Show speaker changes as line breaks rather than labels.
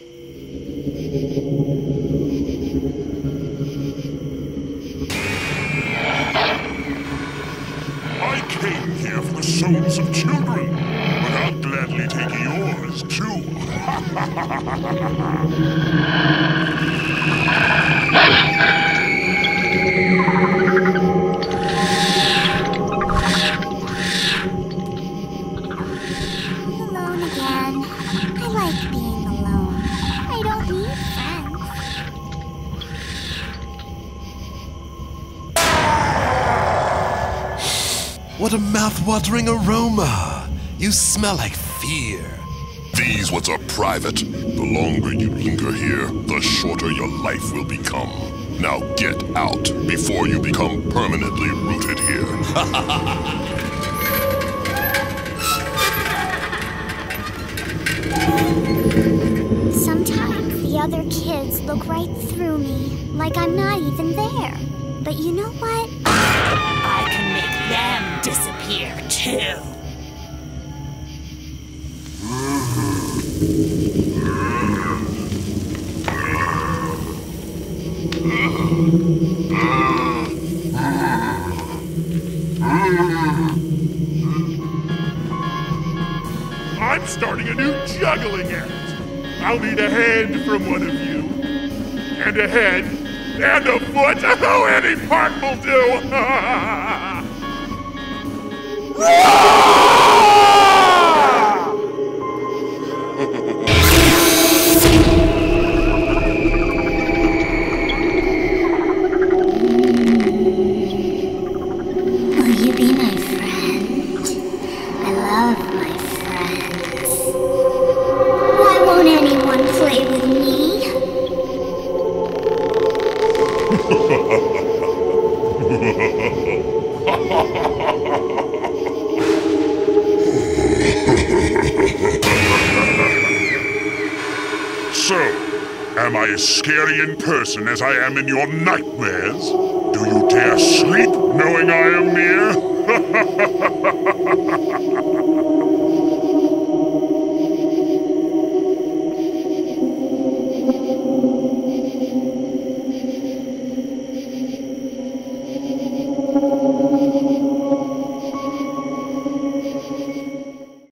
I came here for the souls of children, but I'll gladly take yours too.
Alone
What a mouth-watering aroma! You smell like fear.
These woods are private. The longer you linger here, the shorter your life will become. Now get out before you become permanently rooted here.
Sometimes the other kids look right through me, like I'm not even there. But you know what?
Disappear too.
I'm starting a new juggling act. I'll need a hand from one of you. And a head. And a foot. Oh, any part will do.
Will you be nice friend? I love my
So, am I as scary in person as I am in your nightmares? Do you dare sleep knowing I am near?